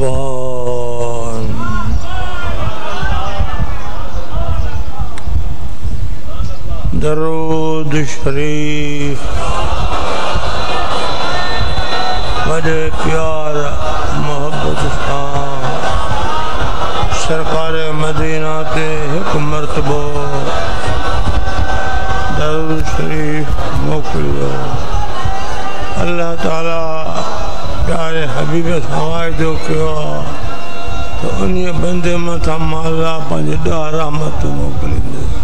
مرحبا درود شریف بڑے پیار محبت شان سرکار مدینہ تے ایک مرتبہ درود شریف موکلیو اللہ تعالی پیارے حبیب سوائے جو کیا تو انہیں بندے متھا مالا پانچ ڈا رحمت موکلی دے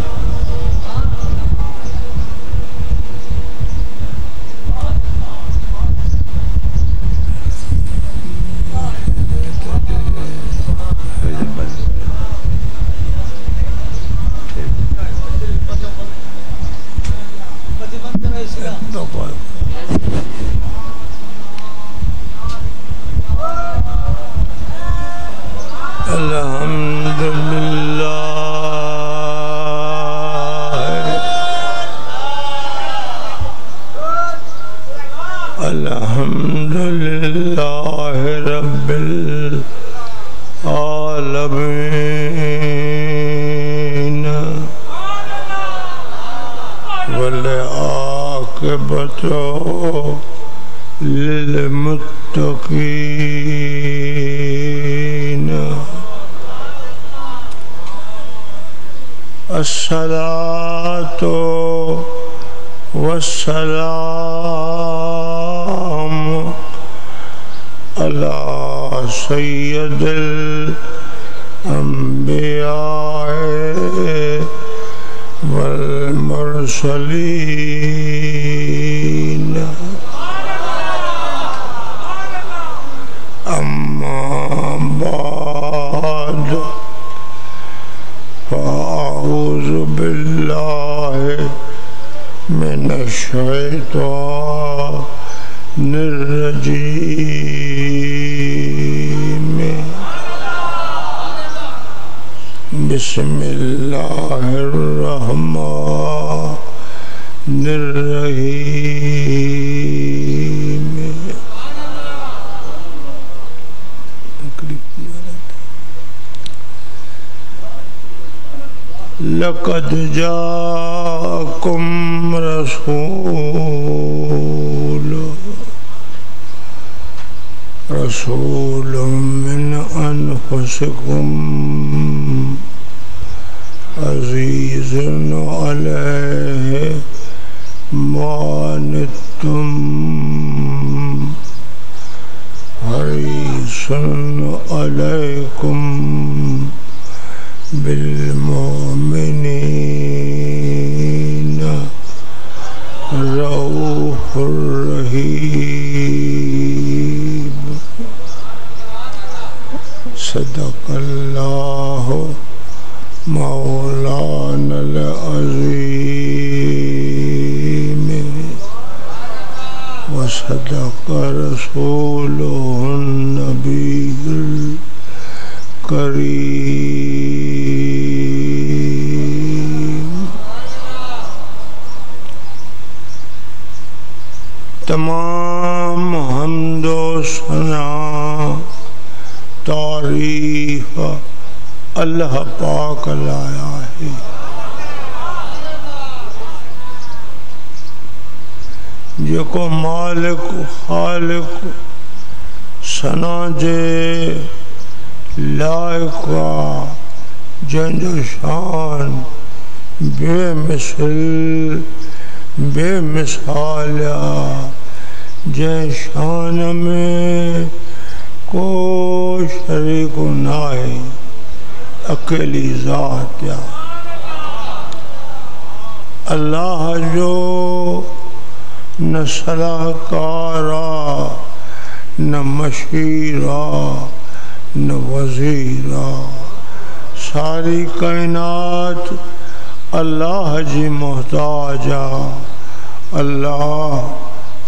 العالمين. والعاقبة للمتقين. الصلاة والسلام على سيد الأنبياء والمرسلين أما بعد فأعوذ بالله من الشيطان الرجيم بسم الله الرحمن الرحيم. لقد جاءكم رسول رسول من أنفسكم. عزيز عليه ما عنتم حريص عليكم بالمؤمنين رؤوف رحيم صدق الله مولانا العظيم وصدق رسوله النبي الكريم تمام حمد و ثنا تعریف اللہ پاک لایا ہے جو کو مالک خالق سنا جے لائق جن جو شان بے مثل، بے مثال جن شان میں کو شریک نائے اکیلی ذات یا اللہ جو نہ صلاحکارا نہ مشیرہ نہ وزیرہ ساری کائنات اللہ جی محتاج اللہ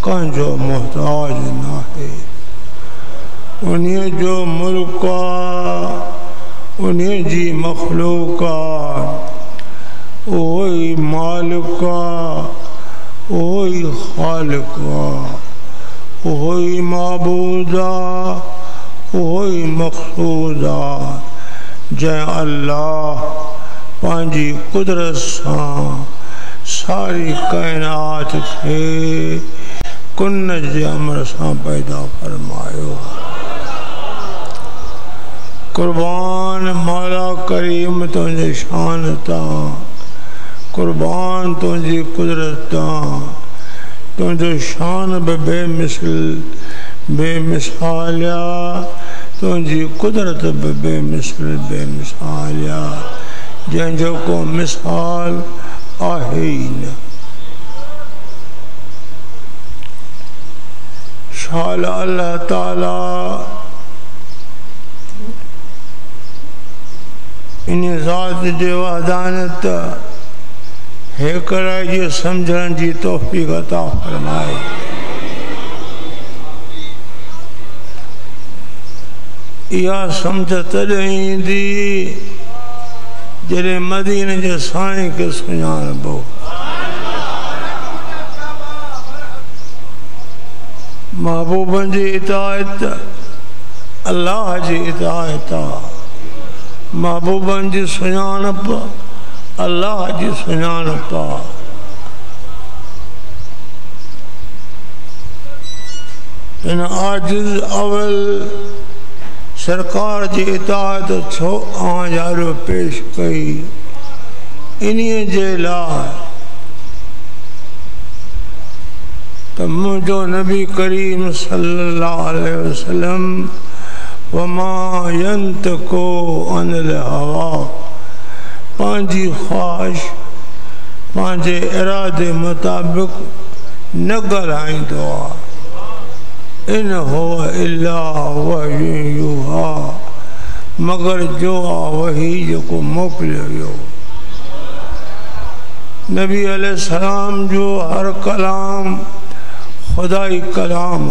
کن جو محتاج نہ ہے۔ انہیں جو ملکا انہیں جی مخلوقا وہی مالکا وہی خالقا وہی معبودا وہی مقصود آ جے اللہ، پانجی قدرت سان ساری کائنات کے کن جے امر سان پیدا فرمایو قربان مولا کریم تجھے شان قربان تجھے قدرت تا تجھے شان بے مثل بے مثالیا تجھے قدرت بے مثل، بے مثالیا۔ جن جو کو مثال آہین۔ شال اللہ تعالی۔ ان ذات جو وحدانت۔ ہیکڑا جی سمجھن جی توفیق عطا فرمائے۔ یا سمجھ تدہیں دی جرے مدینہ جے سائیں کے سنیان بو محبوبن جی اطاعت اللہ جی اطاعت محبوبن جی سنیان پا اللہ جی سنیان پا ان آجز اول سرکار جی اطاعت چھو آن جارو پیش کئی انہی جے لائے تو مجھو نبی کریم صلی اللہ علیہ وسلم، وما ينتقو عن الهوا پانجی خواہش، پانجے ارادے مطابق نگل آئیں دعا۔ إن هو إلا وحي يوحى مگر جو وحی کو موکلیو نبی علیہ السلام جو ہر کلام خدای کلام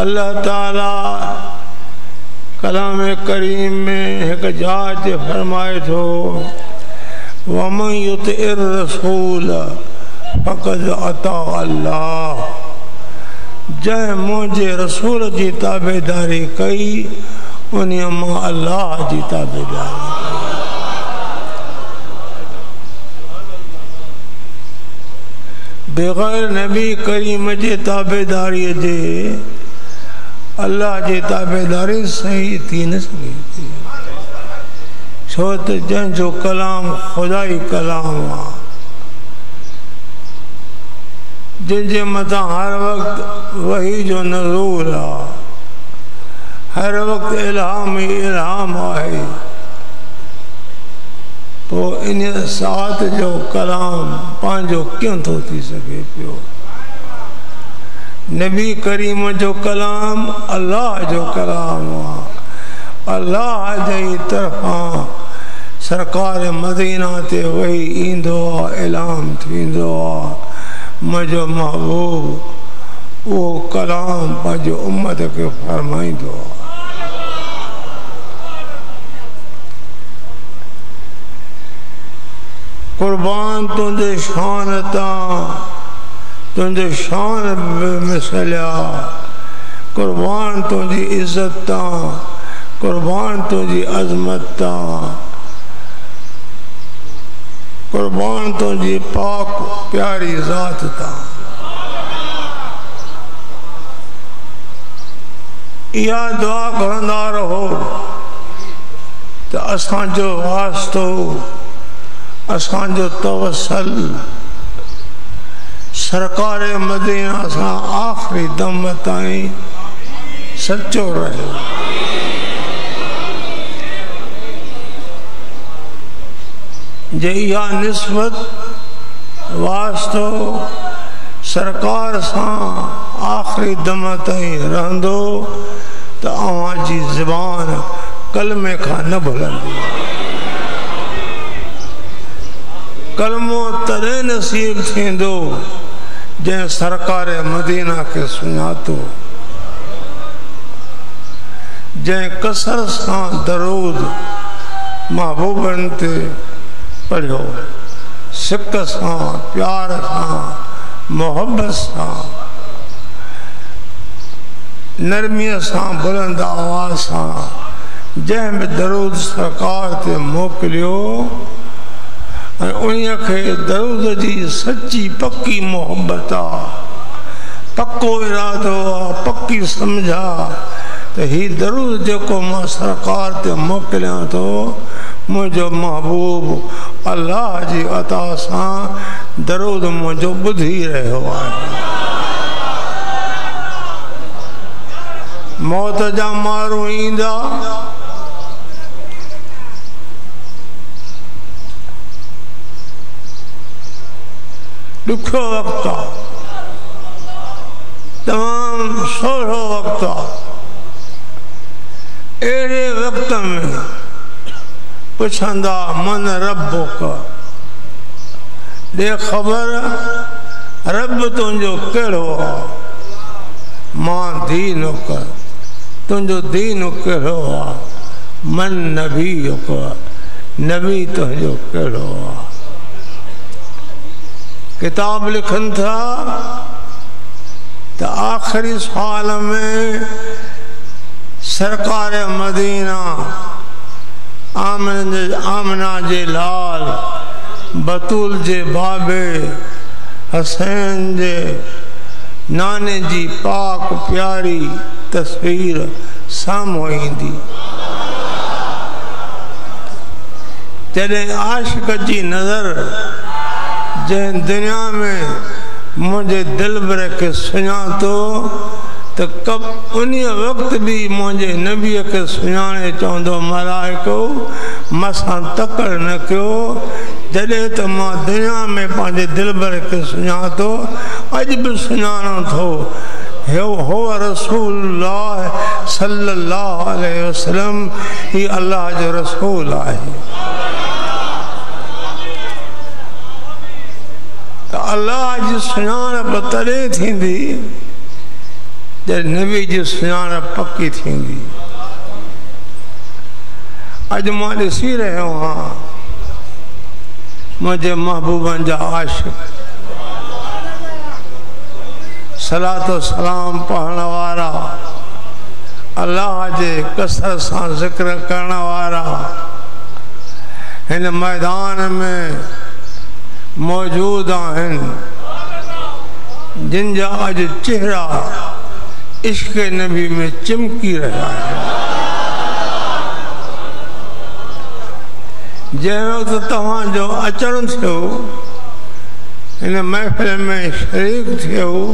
اللہ تعالی کلام کریم میں ایک جات فرمائے تھو، وَمَنْ يُتِعِ الرَّسُولَ فَقَدْ عَطَى اللَّهِ۔ جائے مجھے رسول جی تابداری کئی، انہیں ماں اللہ جی تابداری بغیر نبی کریم جی تابداری جے اللہ جی تابداری صحیح تھی، نہ سکے تھی۔ چھوت جن جو کلام خدای کلام آ جن جے متا ہر وقت وہی جو نزول آ ہر وقت الہام ہی الہام ہاں آئے تو ان ساتھ جو کلام پانچو کیوں تو تھی سکے پیو؟ نبی کریم جو کلام، اللہ جو کلام اللہ جی طرفاں سرکار مدینہ تے وہی ایندو آ اعلام تھیندو مجھو محبوب وہ کلام پانچو امت کے فرمائیں دو آ قربان تندے شانتا تندے شان مثلیا، قربان تندی عزتا قربان تندی عظمتا قربان تندی پاک، پیاری ذات تا یا دعا کرنا رہو تو اسان جو واسطو اسان جو توسل سرکار مدینہ سا آخری دم تائیں سچو رہے۔ جے یا نسبت واسطو سرکار سا آخری دم تائیں رہندو تو آوان جی زبان کلمے کا نہ بھلندی کلمو ترے نصیب تھیندو۔ جن سرکار مدینہ کے سناتو جن کسر سان درود محبوبن تے پڑھو سکھ سان پیار سان محبت سان نرمی سان بلند آواز سان جن میں درود سرکار تے موکلیو۔ انہیں کے درود جی سچی پکی محبت آ پکو ارادو آ پکی سمجھا تو ہی درود جو کو ماں سرکار تے موکلیاں تو مجھو محبوب اللہ جی عطا سان درود مجھو بدھی رہے ہوا ہے موت جا مارو ایندا دکھو وقت تمام سوڑو وقت ایرے وقت میں پچھندہ من ربو کا دے خبر رب تنجو کڑو ماں دینو کا تنجو دینو کڑو من نبیو کا نبی تنجو کڑو کتاب لکھن تھا تو آخری سال میں سرکار مدینہ آمنہ جے لال بطول جے بابے، حسین جے نانے جی پاک پیاری تصویر ساموئی دی جڑے عاشق جی نظر دنیا میں مجھے دل بر کے سنیا تو تو کب انہی وقت بھی مجھے نبی کے سنانے چاہندو ملائکو مسان تکڑ نہ کیو۔ جڑے تو ماں دنیا میں پانچے دل بر کے سنیا تو، اج بھی سنانا تھو۔ ہو رسول اللہ صلی اللہ علیہ وسلم ہی اللہ جو رسول آئے۔ اللہ جی سنانا بطرے تھی دی جب نبی جی سنانا پکی تھی دی اج ماں سی رہے ہاں مجھے محبوبان جا عاشق۔ صلاة و سلام پڑھنا اللہ جے کسر سان ذکر کرنا وارا ان میدان میں موجود ہیں جن جا اج چہرہ عشق نبی میں چمکی رہا ہے جے وقت تہاں جو اچن تھو ان محفل میں شریک تھو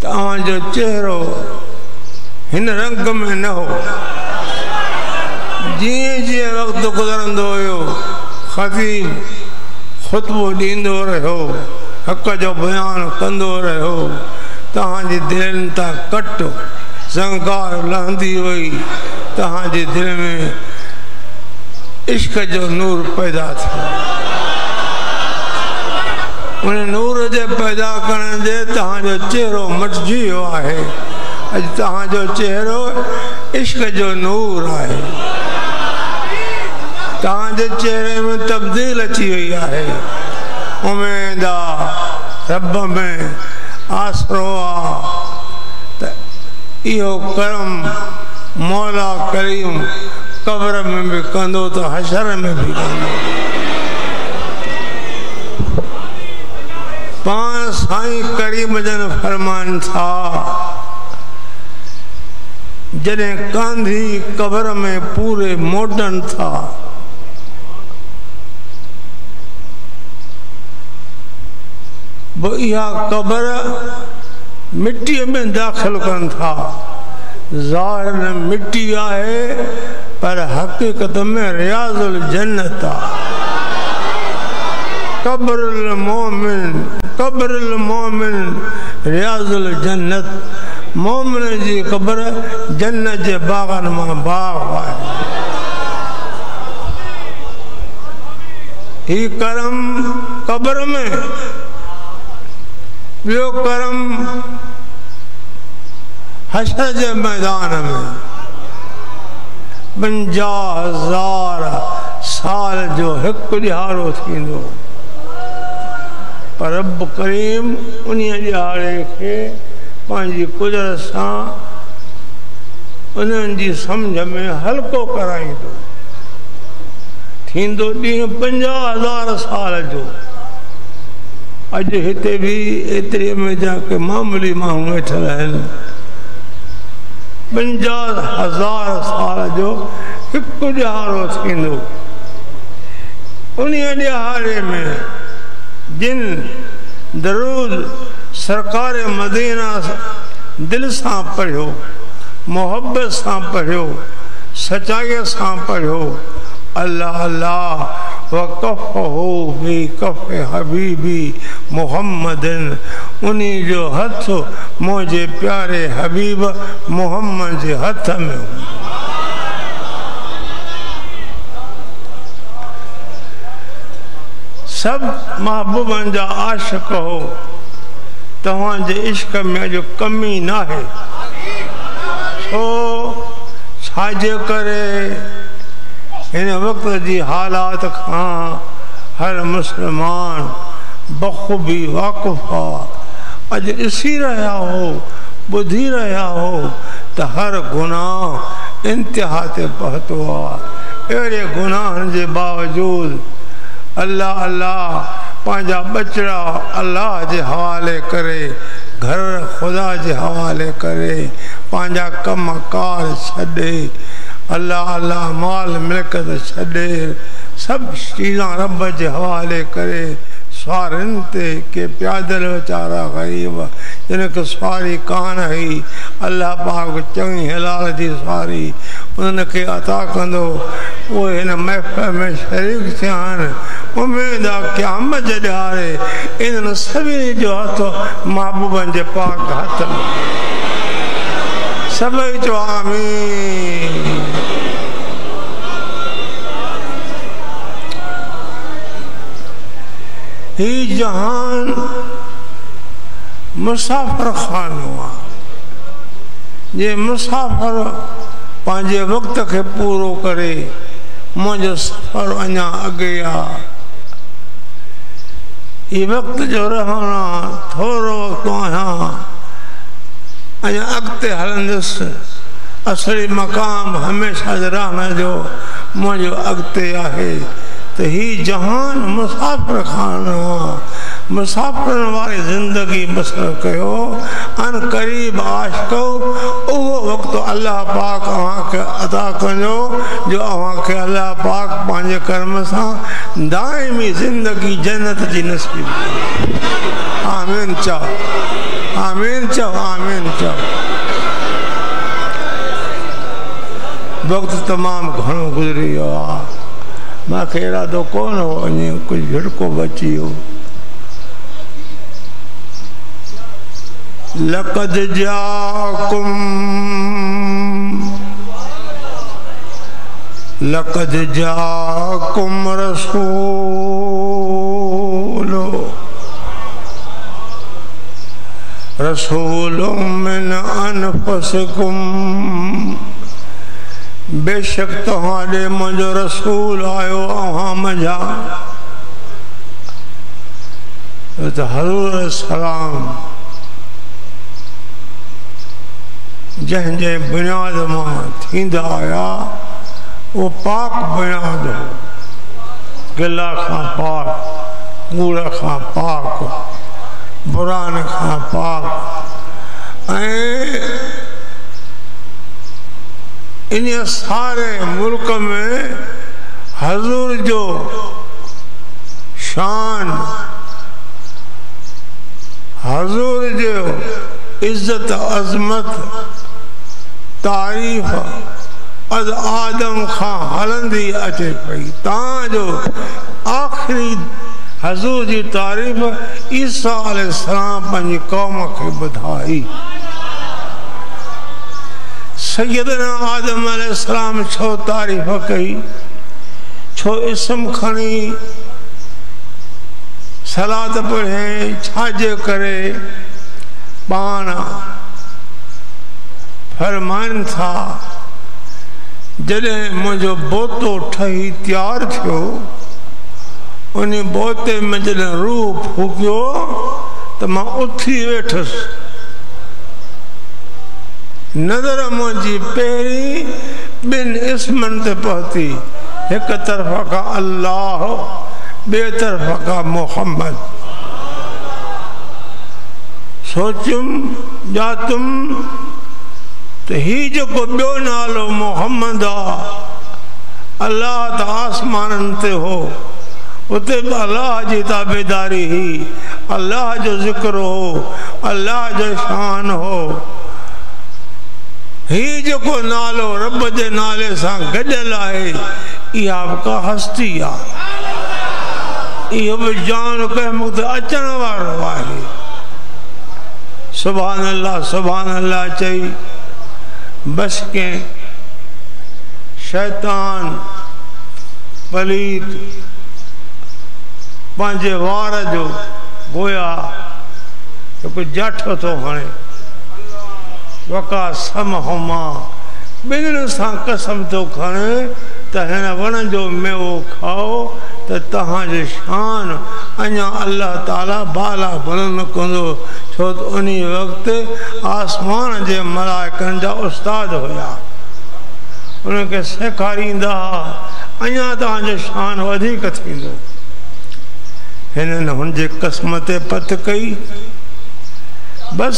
تہاں جو چہرو ہن رنگ میں نہ ہو جی خطبو دیندو رہو حق جو بیان کندو رہو تہاں جی دل تا کٹ زنگار لہندی ہوئی تہاں جی دل میں عشق جو نور پیدا تھا انہیں نور جے پیدا کرنے دے تہاں جو چہرو مٹ جی ہوا ہے اج تہاں جو چہرو عشق جو نور آئے تہاں جے چہرے میں تبدیل اچھی ہوئی ہے۔ امیدہ رب میں آسرو آ ایہو کرم مولا کریم قبر میں بھی کندو تو حشر میں بھی۔ کندو پانچ سائیں کریم جن فرمان تھا، جنہیں کاندھی قبر میں پورے موڈن تھا یہ قبر مٹی میں داخل کن تھا۔ ظاہر مٹی آئے، پر حقیقت میں ریاض الجنت قبر المومن قبر المومن، ریاض الجنت۔ مومن جی قبر جنت جے باغن ماں باغ آئے۔ ہی کرم قبر میں بیو کرم حشر جے میدان میں پنجا ہزار سال جو ایک ڈہارو تھیندو پر رب کریم انہیں ڈہارے کے پانچی قدرت سان انہیں جی سمجھ میں ہلکو کرائیں دو تھیندو ڈیہں پنجا ہزار سال جو اج ہتے بھی اترے میں جا کے معمولی ماہوں اٹھل ہیں پنجا ہزار سال جو ایک ڈہارو تھیندو انہیں ڈہارے میں جن درود سرکار مدینہ دل سان پڑھو محبت سان پڑھو سچائی سان پڑھو اللہ اللہ وقفہو بی کف حبیبی محمد انہی جو ہتھ مجھے پیارے حبیب محمد جے ہتھ میں ہوں۔ سب محبوبن جا عاشق ہو تہاں جے عشق میں جو کمی نہ ہے۔ چھو چھاجے کرے۔ ان وقت جی حالات کھاں، ہر مسلمان بخوبی واقفہ اج اسی رہا ہو، بدھی رہا ہو تو ہر گناہ انتہا تے پہتوا ایرے گناہ جے باوجود اللہ اللہ پانجا بچڑا اللہ جے حوالے کرے، گھر خدا جے حوالے کرے، پانجا کم کار چھڑے اللہ اللہ مال ملکت چھڑے سب چیزاں رب جے حوالے کرے سوارن تے کہ پیادل وچارا غریب جن کے سواری کان ہے اللہ پاک چنگی حلال جی سواری ان کے عطا کندو وہ ان محفل میں شریک تھیان امید آ قیامت جے ڈھارے ان سبھی جو ہاتھو محبوبن جے پاک ہاتھ سبھی جو آمین ہی جہان مسافر خان ہوا یہ مسافر پانجے وقت کے پورو کرے مجھے سفر انیا اگیا یہ وقت جو رہانا تھوڑا وقت آیا انیا اگتے حلندس اصلی مقام ہمیشہ رہنا جو مجھے اگتے آئے تو ہی جہان مسافر خان مسافر والی زندگی بسر کہو۔ ان قریب عاشقو اوہ وقت اللہ پاک وہاں کے عطا کنجو جو وہاں کے اللہ پاک پانجے کرم سا دائمی زندگی جنت جی نصیب۔ آمین چاہو آمین چاہو آمین چاہو وقت تمام گھنوں گزری۔ ہوا مون کي ارادو ڪونه هو وڃي ڪجهه جهڙڪو بچي ويو. بے شک تہاڈے منجو رسول آئیو آہاں مجھا تو حضور السلام جہن جے بنیاد ماں تھیندہ آیا وہ پاک بنیاد ہو گلہ خاں پاک گوڑا خاں پاک بران خاں پاک اے انہیں سارے ملک میں حضور جو شان، حضور جو عزت، عظمت، تعریف از آدم خان حلندی اچے پئی۔ تاں جو آخری حضور جی تعریف عیسیٰ علیہ السلام پنجی قوم کے بدھائی سزا ڇو تعريف ڪئي ڇو اسم کڻي سلاد پڙهي ڇا جي ڪري پاڻ فرمائن ٿا. جڏهن منهنجو بوتو ٺهي تيار ٿيو ان بوتي ۾ جڏهن روهه فوڪيو ته مان اٿي ويٺس. نظر مجھے پہری بن اسمن تے پہتی ایک طرف کا اللہ، بے طرف کا محمد۔ سوچم، جاتم، تو ہی جو کو بیو نالو محمد۔ آ اللہ تا آسمان تے ہو، اتے اللہ جی تابیداری ہی۔ اللہ جو ذکر ہو، اللہ جو شان ہو۔ ہی جو کو نالو رب دے نالے سان گڈل آئے یہ آپ کا ہستی آ۔ یہ بھی جان کے مکتے اچن وارو آئے۔ سبحان اللہ سبحان اللہ چاہی۔ بس کے شیطان، پلیت، پانجے وار جو گویا، جو کوئی جٹ تو ہنے وڪا سم هوما ٻنهن سان قسم ٿو کڻي ته هن وڻ جو ميوو کائو ته توهان جو شان. اڃا الله تالا بالا ڪندو ڇو ته ان وقت آسمان جي ملائڪن جا استاد هئا. ان کي سيکاريندا اڃا توهان جو شان وڌيڪ ٿيندو. هنن هن جي قسم تي پت ڪئي. بس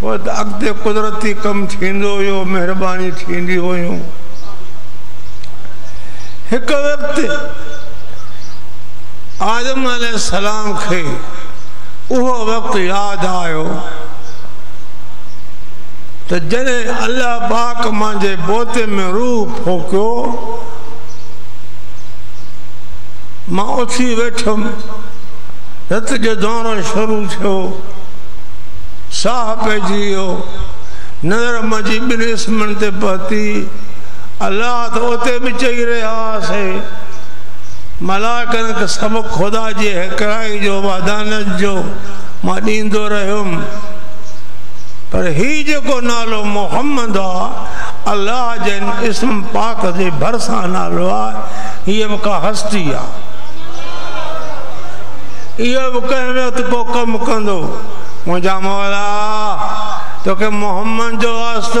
پوءِ ته اڳتي قدرتي ڪم ٿيندو هيو مهرباني ٿيندي هيون. هڪ وقت سلام کي اهو وقت ياد آيو ته جڏهن الله پاڪ منهنجي بوتي ۾ روهه فوڪيو مان اٿي ويٺم رت جو دورو شروع ٿيو سا پ مجھے اسم پہتی اللہ تو اتنے بھی چی رہا سی ملاک سب خدا جی کے ہیکرائی جو وادان رہ ہی نال محمد آ، اللہ جنم پاک نالو ہاں کا ہستی آپ کو کم کر مجھا مولا تو کہ محمد جو واسطہ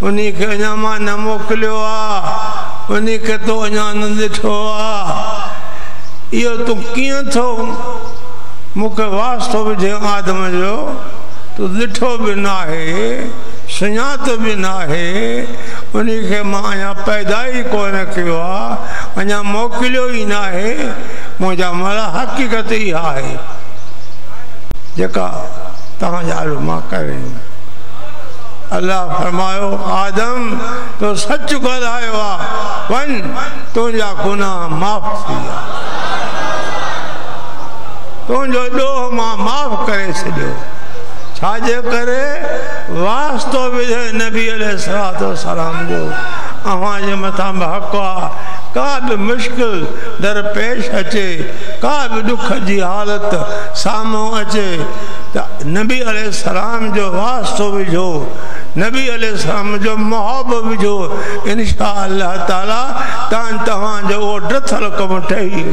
انہی کے انہا ماں نہ موکلیو آ انہی کے تو انہا نہ یہ تو کیوں تھو؟ مکہ واسطہ بھی جے آدم جو، تو دٹھو بھی نہ ہے سنات بھی نہ ہے۔ انہی کے ماں انہا پیدا ہی کونے کیو انہا موکلیو ہی نہ ہے۔ مجھا ملا حقیقت ہی آئے جکا تہاں جالو ماں کریں اللہ فرمایو آدم تو سچ گلایو ون تجا گناہ معاف تھیا تجو ڈوہ ماں معاف کرے سڈیو چھاجے کرے واسطو بھی نبی علیہ السلام جو اواں جے متھاں ڪا به مشڪل درپيش اچي ڪا به ڏک جي حالت سامهون اچي. ته نبي الارم جو واستو وجهو نبي الارم جو مهاب وجهو انشا الله تالا توهان جو اهو ڏٿل ڪم ٺهي.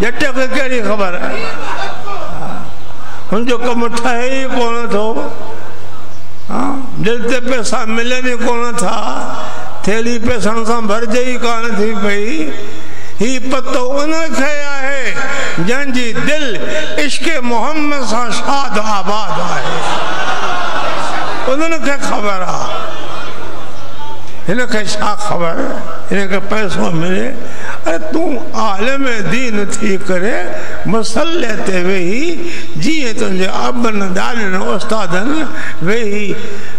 ويو جهٽ کي ڪهڙي خبر؟ آهي هن جو ڪم ٺهي ئي ڪونه ٿو. ہاں پیسہ ملن ہی کون تھا، تھیلی پیسہ سان بھر جئی کان تھی پئی۔ ہی پتو ان کھیا ہے جن جی دل عشق محمد سان شاد آباد آئے۔ انہوں کے خبر آ۔ انہوں کے شاہ خبر انہوں کے پیسوں ملے۔ تو عالم دین تھی کرے مسلتے وہی جیئے تنجھے ابن دالن استادن وہی،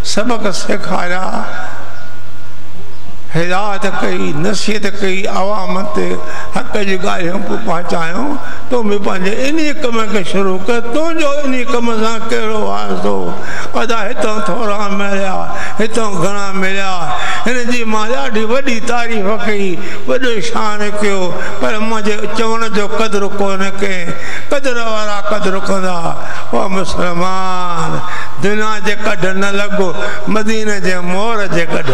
سبق سکھایا۔ ہدایت کئی نصیحت کئی عوامت حق جی گالیوں کو پہنچایوں تو میں پانچے انہی کم کے شروع کر تو جو انہی کم ساں کہڑو آسو ادا ہتوں تھوڑا ملیا ہتوں گھنا ملیا ان جی ماں ڈاڈی وڈی تعریف کئی وڈو شان کیو پر مجھے چون جو قدر کو نہ کہیں قدر والا قدر کندا او مسلمان دنیا جے کڈ نہ لگو مدینہ جے مور جے کڈ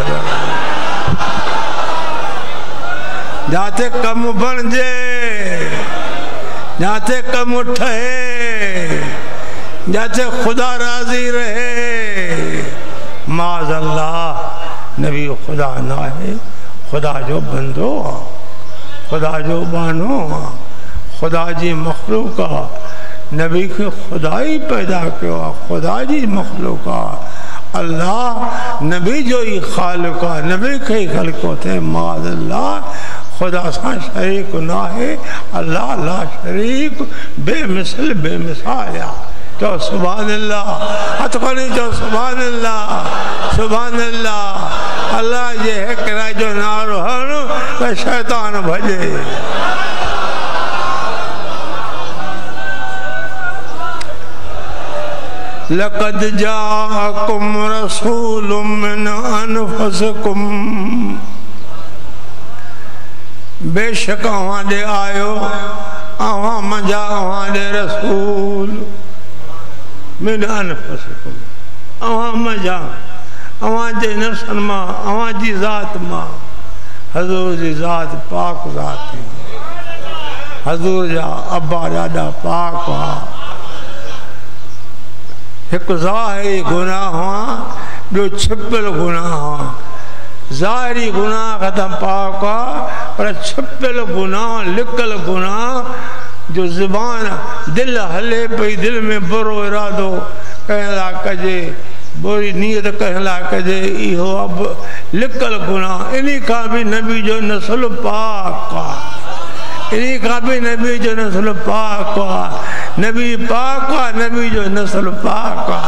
جاتے کم بن جے، جاتے کم اٹھے، جاتے خدا راضی رہے۔ معاذ اللہ نبی خدا نہ ہے، خدا جو بندو، خدا جو بانو، خدا جی مخلوقہ۔ نبی کے خدای پیدا کیا، خدا جی مخلوقہ۔ اللہ نبی جو ہی خالقہ نبی کے خلقوں تھے معاذ اللہ، خدا سا شریک نہ ہے، اللہ لا شریک، بے مثل، بے مثالیا تو سبحان اللہ ہاتھ کھولیں تو سبحان اللہ سبحان اللہ اللہ یہ ہے کہ جو نارو ہن تو شیطان بھجے۔ لقد جاءكم رسول من انفسكم بيشڪ اوهان ڏي آيو اوهان منهنجا اوهان ڏي رسول من انفسڪم اوهان منهنجا اوهان جي نفسن مان اوهان جي ذات مان حضور جي ذات پاڪ ذات حضور جا ابا ڏاڏا پاڪ هئا ایک ظاہری گناہ ہاں، جو چھپل گناہ ہوا ظاہری گناہ ختم پاکا پر چھپل گناہ، لکل گناہ جو زبان دل ہلے پئی، دل میں برو ارادو کہلا کجے، بری نیت کہلا کجے، ایہو اب لکل گناہ، انہی کا بھی نبی جو نسل پاکا کا۔ یعنی بھی نبی جو نسل پاک پاکا نبی پاک پاکا نبی جو نسل پاکا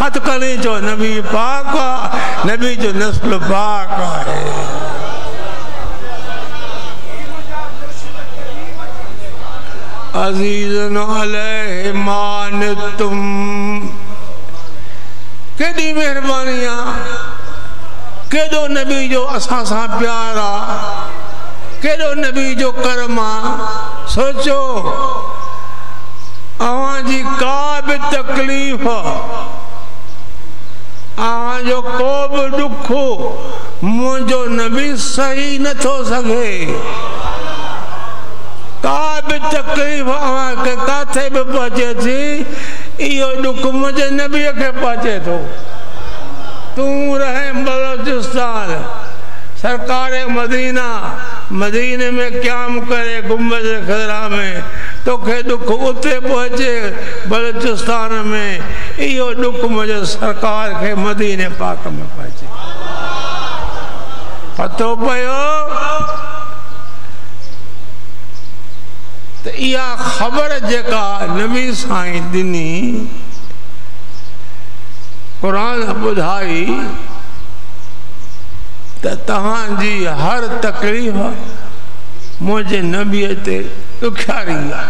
ہاتھ کلیں جو نبی پاک پاکا نبی جو نسل پاکا ہے۔ عزیزن علیہ مانتم کیڑی مہربانیاں؟ کیڑو نبی جو اساسا پیارا؟ کیڑو نبی جو کرما سوچو آوان جی کا بھی تکلیف آوان جو کو بھی دکھو مجھو نبی صحیح نہ تھو سکے کا بھی تکلیف آوان کے کاتھے بھی پہنچے تھی ایو دکھ مجھے نبی کے پہنچے تھو۔ تم رہے بلوچستان، سرکار مدینہ۔ مدینہ میں قیام کرے گمبز خضرہ میں، تو کہ دکھ اتے پہنچے بلوچستان میں۔ ایو دکھ مجھے سرکار کے مدینہ پاک میں پہنچے۔ پتو پیو تو یہ خبر جکا نبی سائیں دنی قرآن بدھائی تہاں جی ہر تکلیف مجھے نبی تے دکھاری آ۔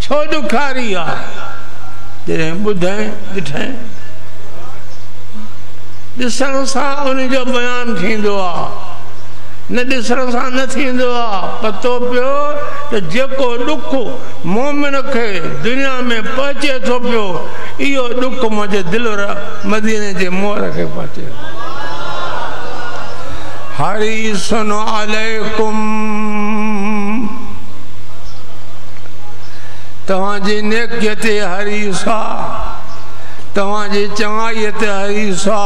چھو دکھاری آ۔ جنہیں بدھیں ڈٹھیں ڈسن سا انہیں جو بیان تھیندو آ۔ نہ ڈسن سا نہ تھیندو آ۔ پتو پیو جکو دکھو مومن کے دنیا میں پہنچے تو پیو، ایو دکھ مجھے دل رہا مدینہ جے مور کے پہنچے۔ حریص علیکم ہریو تع نیک ہری سا تی چری سا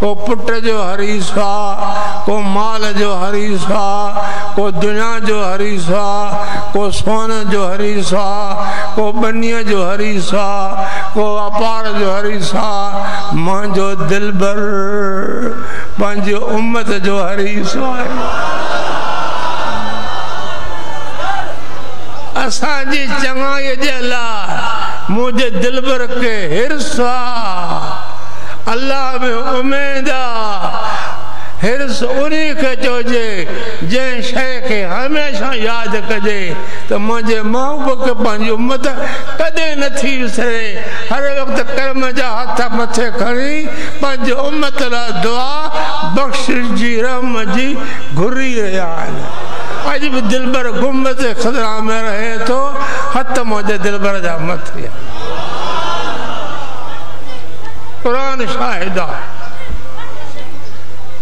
کو پٹ جو ہری سا کو مال جو ہری سا کو دنیا جو ہری سا کو سونا جو ہری سا کو بنی جو ہری سا کوپار جو ہری سا مانو دل بھر پنهنجي امت جو حريص آهي اسان جي چڱائيءَ جي لاءِ منهنجي دلبر کي حرص آهي الله ۾ اميد آهي حرص انہی کے چوجے جن شے کے ہمیشہ یاد کجے۔ تو مجھے محبوب کے پانجی امت کدے نہ تھی وسرے ہر وقت کرم جا ہاتھ متھے کھڑی۔ پانجی امت لا دعا بخش جی رحم جی گھری رہیا ہے اج بھی دلبر گمت خضرا میں رہے تو ہتھ مجھے دلبر جا مت قرآن شاہدہ۔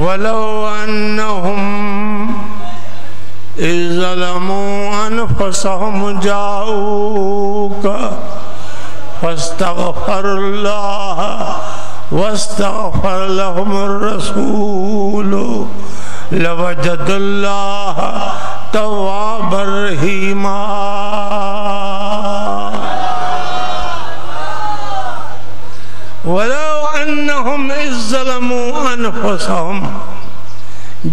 ولو أنهم إذ ظلموا أنفسهم جاءوك فاستغفر الله واستغفر لهم الرسول. لوجد الله توابا رحيما. ولو أنهم إذ ظلموا انفسهم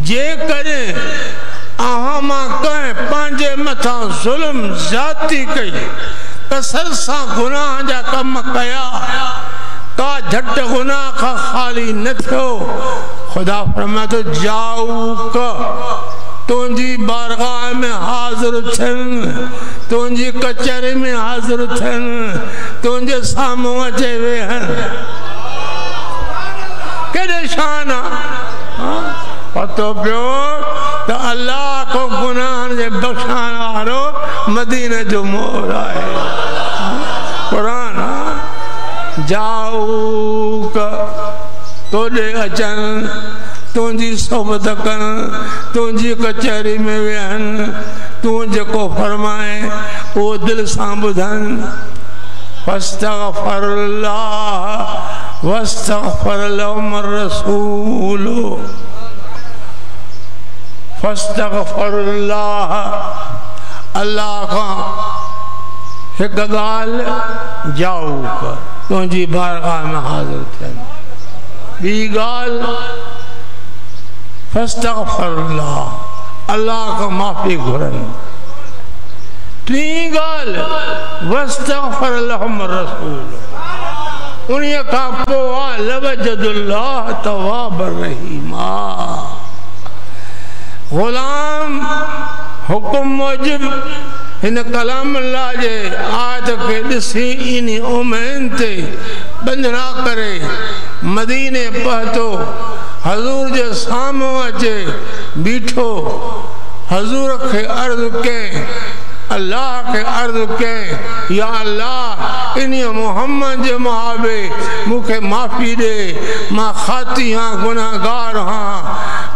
جے کرے آہاں ماں کہیں پانجے متھاں ظلم ذاتی کئی، کسر سا گناہ جا کم کیا، کا جھٹ گناہ کا خالی نہ تھو خدا فرما تو جاؤ کا، تونجی بارگاہ میں حاضر تھن، تونجی کچری میں حاضر تھن، تونجے ساموں اچے ہوئے ہیں کدے شانہ پتو ہاں؟ پیو، تو اللہ کو گناہ نے بخشان آرو، مدینہ جو مور آئے۔ قرآن ہاں؟ جاؤ کا تولے اچن تونجی صحبت کن تونجی کچھری میں ویہن تونجے کو فرمائے، وہ دل سامبدھن فاستغفر اللہ واستغفر لهم الرسول. فاستغفر الله. الله. خان هيك قال جاؤك تونجي بارغا میں حاضر تھن بي قال فاستغفر الله. الله خان معافي غرن تين قال واستغفر لهم الرسول. انہیں کا پوا لوجد اللہ تواب الرحیمہ غلام حکم موجب ہن کلام اللہ جے آیت کے ڈسی انہی امین تے بندنا کرے۔ مدینے پہتو حضور جے سامو اچے بیٹھو۔ حضور کے عرض کے، اللہ کے عرض کے یا اللہ انی محمد جے محابے، مکھے معافی دے۔ ماں خاتی ہاں گناہگار ہاں۔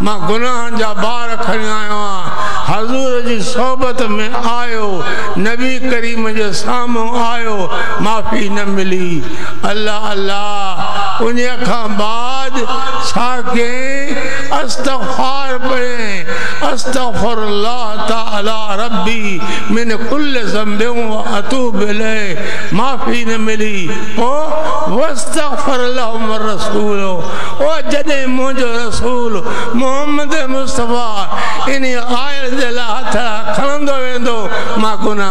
ماں گناہ جا بار کھڑی آئے ہاں حضور جی صحبت میں آئیو نبی کریم جے ساموں آئیو معافی نہ ملی۔ اللہ اللہ انہیں کھا بعد ساکیں، استغفار پڑھیں۔ استغفر اللہ تعالی ربی من کل زنبوں و اتوب لے معافی نہ ملی۔ او، واستغفر لهم الرسول۔ او جدے مجھو رسول محمد مصطفیٰ انہی آئے دلہ ہتھا کھلندو ویندو ماں گناہ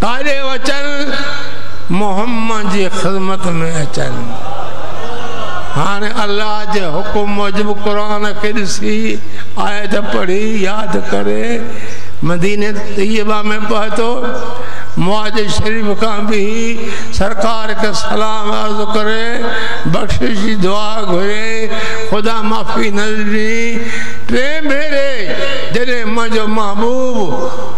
تارے وچن، محمد جی خدمت میں اچن ہانے اللہ جے حکم موجب قرآن کے آیت پڑھی یاد کرے۔ مدینے طیبہ میں پہتو معاج شریف کا بھی سرکار کا سلام عرض کرے۔ بخشش دعا گھرے خدا معافی نظری۔ ٹے میرے جنہیں مجھو محبوب۔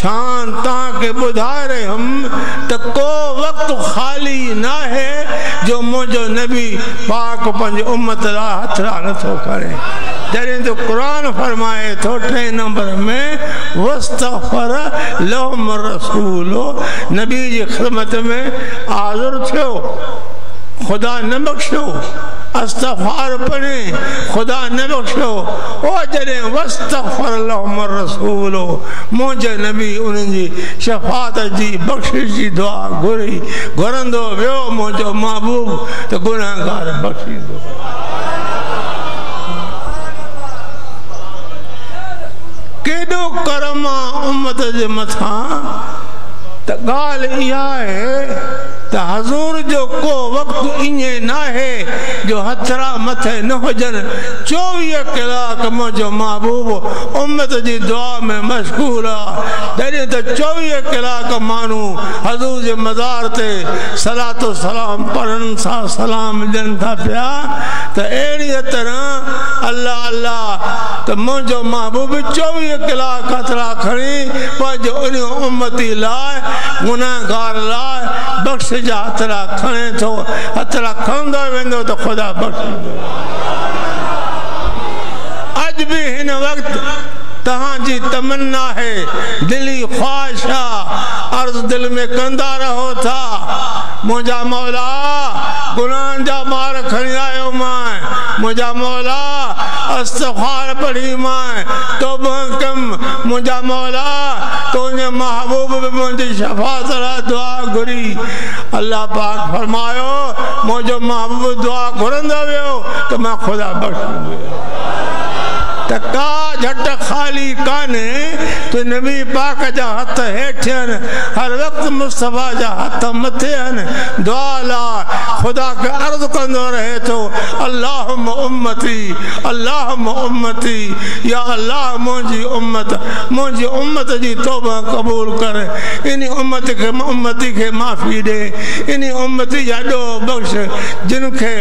شان تاں کے بدھارے ہم تو وقت خالی نہ ہے جو مجھو نبی پاک پنج امت لا ہتھ را نہ تو تو قرآن فرمائے تو ٹھے نمبر میں وستغفر لهم الرسول۔ نبی جی خدمت میں حاضر تھیو خدا نہ بخشو استغفار پڑھے خدا نہ بخشو او جڑے وستغفر اللہ عمر رسول مو جے نبی ان جی شفاعت جی بخشش جی دعا گوری گرندو ویو مو جو محبوب. تے گناہ گار بخش دی سبحان اللہ کی دو کرم امت دے مٹھا تے گال ای ہے۔ تو حضور جو کو وقت انجے نہ ہے، جو ہترا متھے نہ ہوجن چوویہ کلاک مجھو محبوب امت جی دعا میں مشغول آ۔ جڑے تو چوویہ کلاک مانو، حضور جے مزار تے صلاۃ و سلام پڑھن سا سلام ڈن تھا پیا۔ تو اڑی طرح اللہ اللہ، تو مجھو محبوب چوویہ کلاک ہترا کھڑی پج ان امتی لائے گناہ گار لائے بخش جا هٿڙا کڻي ٿو هٿڙا کڻندو ويندو ته خدا اڄ به هن وقت تہاں جی تمنا ہے۔ دلی خواہشا عرض دل میں کندا رہو تھا۔ مجھا مولا گناہن جا مار کھنی آئے مائیں۔ مجھا مولا، استغفار پڑھی مائیں۔ تو کم مجھا مولا تو نے محبوب بھی مجھے شفاعت را دعا گھری اللہ پاک فرمایو مجھو محبوب دعا گھرندہ ویو تو میں خدا بخش دیا کا جھٹ خالی کانے تو نبی پاک جا ہتھ ہیٹھن ہر وقت مصطفیٰ جا ہتھ متھن دعا لا خدا کے عرض کندو رہے تو اللہم امتی اللہم امتی یا اللہ مجھے امت مجھے امت جی توبہ قبول کر انہی امت کے امتی کے معافی دے انہی امتی جا دو بخش جن کے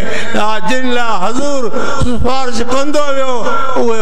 جن لا حضور سفارش کندو ویو اوے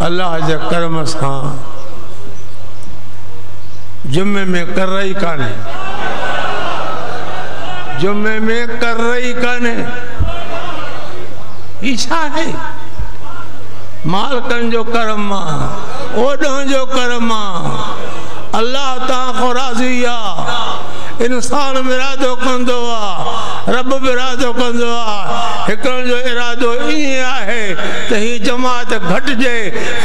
اللہ جا کرم ساں جمعے میں کر رہی کانے۔ جمعے میں کر رہی کانے۔ ایچھا ہے۔ مالکن جو کرم اوڈن جو کرم اللہ تا خو راضی انسان ارادو ڪندو آهي رب به ارادو ڪندو آهي هڪڙن جو ارادو ائين آهي ته هيءَ جماعت گهٽجي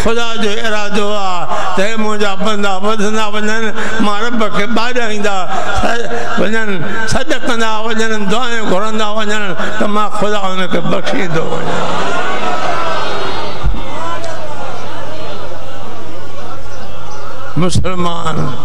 خدا جو ارادو آهي ته هي منهنجا بندا وڌندا وڃن مان رب کي ٻاڏائيندا وڃن سڏ ڪندا وڃن دئايون گهرندا وڃن ته مان خدا هن کي بخشيندو وڃان مسلمان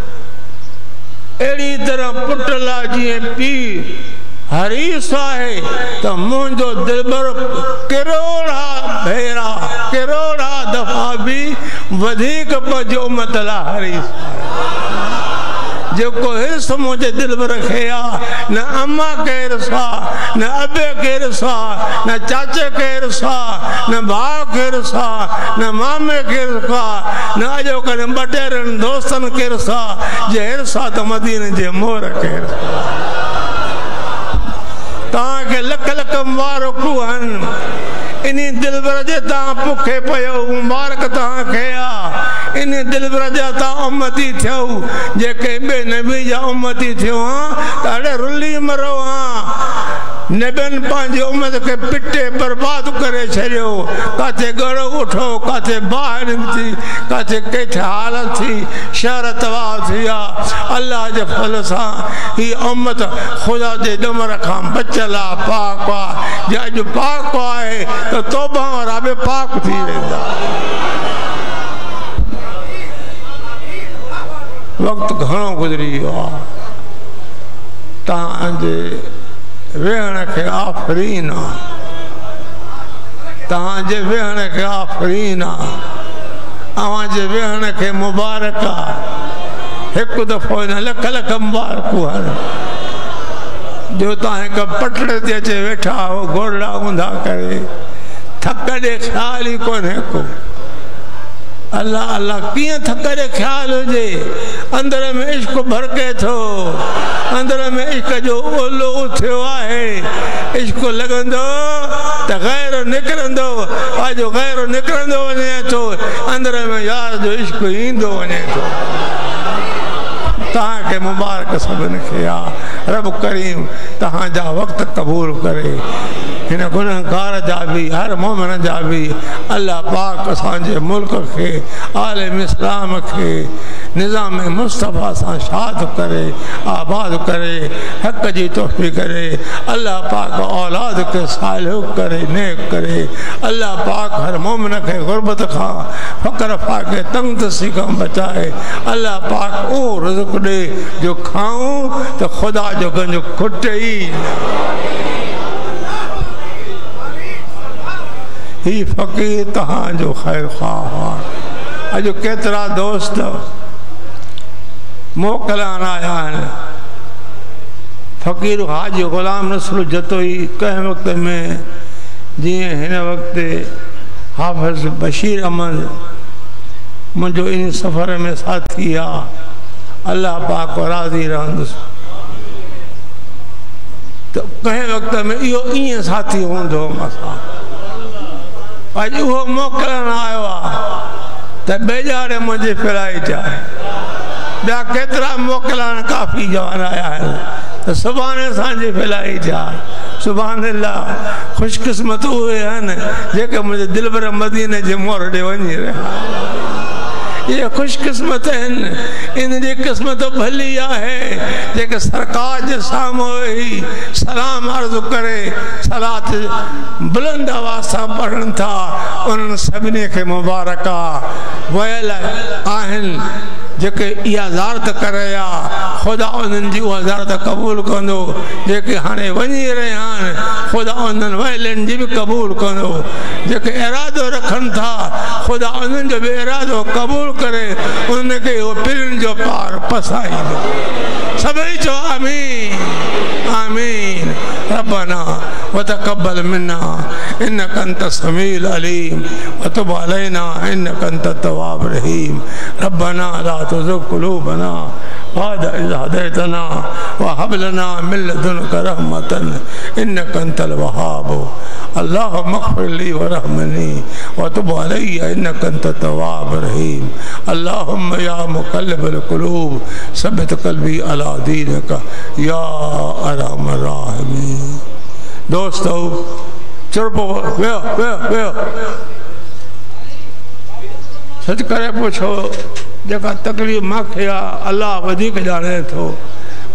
غربت خام بچے ایڑی طرح پٹلا جیئے پی حریص آئے تو مونجو دلبر کروڑا بھیرا کروڑا دفعہ بھی ودھیک پجو مطلع حریص آئے جو کو حص مجھے دل میں رکھیا نہ اممہ کے رسا، نہ ابے کے رسا، نہ چاچے کے رسا، نہ بھاؤ کے رسا، نہ مامے کے رسا، نہ جو کرنے بٹیرن دوستن کے رسا، جے رسا تو مدینہ جے مور کے رسا۔ تاکہ لک لک مبارک ہن انہی دل برجے تاں پکھے پیو، مبارک تاں کھیا انہی دل برجے تاں امتی تھیو۔ جے کہ بے نبی جا امتی تھیو ہاں؟ تاڑے رلی مرو ہاں؟ نبین پانچ امت کے پٹے برباد کرے چھڑیو کاتے گڑو اٹھو کاتے باہر تھی کاتے کیٹھ حالت تھی شہر تواہ تھیا اللہ جے فلسا ہی امت خدا دے دم رکھام بچلا پاک وا جا جو پاک آئے تو توبہ اور آبے پاک تھی رہتا وقت گھنوں گزری ہوا تاں جے ویہن کے آفرین تہاں جے ویہن کے آفرین اوہاں جے ویہن کے مبارکہ ایک دفعہ نہ لکھ لکھ مبارکو ہے جو تاہیں کا پٹڑے تے چے بیٹھا ہو گوڑا اندھا کرے تھکڑے خیال ہی کونے کو اللہ اللہ کیے تھکڑے خیال ہو جے اندر میں عشق بھر کے تھو اندر میں عشق جو اولو اتھو آئے عشق لگندو تا غیر نکرندو آجو غیر نکرندو ونے تو اندر میں یار جو عشق ہیندو ونے تو تاکہ مبارک سبن کیا۔ رب کریم تہاں جا وقت قبول کرے۔ ہن گنہگار جا بھی، ہر مومن جا بھی۔ اللہ پاک سانجے ملک کے، عالم اسلام کے، نظام مصطفیٰ سان شاد کرے، آباد کرے، حق جی توفی کرے۔ اللہ پاک اولاد کے صالح کرے، نیک کرے۔ اللہ پاک ہر مومن کے غربت کھا فقر پاک تنگ تسی کا بچائے۔ اللہ پاک او رزق دے جو کھاؤں تو خدا جو گنج کھٹے ہی۔ ہی فقیر تہاں جو خیر خواہ اجو کترا دوست موکلان آیا ہے فقیر حاج غلام نصر جتوئی کہیں وقت میں جیئے ہن وقت حافظ بشیر احمد مجھو ان سفر میں ساتھ کیا۔ اللہ پاک و راضی رہندس تو کہیں وقت میں یہ این ساتھی ہوں دو مسا آج وہ موکلن آئیوا تو بیجارے مجھے پھرائی جائے۔ بیا کترا موکلان کافی جوان آیا ہے۔ تو سبحان سانجے پھیلائی جا سبحان اللہ، خوش قسمت ہوئے ہیں جے کہ مجھے دل بر مدینہ جے مور دے ونی رہا یہ خوش قسمت ہیں ان دی قسمت بھلیا ہے۔ جے کہ سرکار جے سام ہوئی سلام عرض کرے، صلات بلند آوازہ پڑھن تھا ان سبنے کے مبارکہ، ویل آہن جے یہ زارت کریا خدا انہن جی وہ زارت قبول کندو جے ہانے ونی رہے ہیں خدا انہن ویلن جی بھی قبول کندو جے ارادو رکھن تھا خدا انہن جو بھی ارادو قبول کرے انہن کے وہ پرن جو پار پسائی دو سبھی جو آمین آمین ربنا وتقبل منا. إنك أنت السميع العليم. وتب علينا. إنك أنت التواب الرحيم. ربنا لا تزغ قلوبنا بعد إذ هديتنا وهب لنا من لدنك رحمة. إنك أنت الوهاب. اللهم اغفر لي ورحمني. وتب علي. إنك أنت التواب الرحيم. اللهم يا مقلب القلوب ثبت قلبي على دينك. يا أرحم الراحمين. دوستو چرپو ویو ویو ویو. سچ کرے پوچھو، جکا تکلیف ماں آ اللہ ودیق جانے تھو۔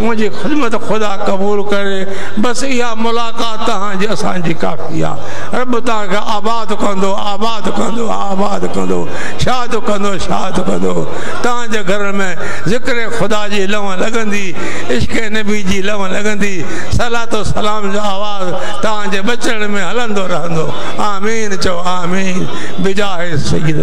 منهنجي خدمت خدا قبول ڪري. بس اها ملاقات توهان جي اسان جي ڪافي آهي. رب توهان کي آباد ڪندو آباد ڪندو آباد ڪندو. شاد ڪندو شاد ڪندو. توهان جي گهر ۾ ذڪر خدا جي لو لڳندي عشق نبي جي لو لڳندي. سلاتو سلام جو آواز توهان جي بچڻ ۾ هلندو رهندو. آمين چئو آمين. سعيد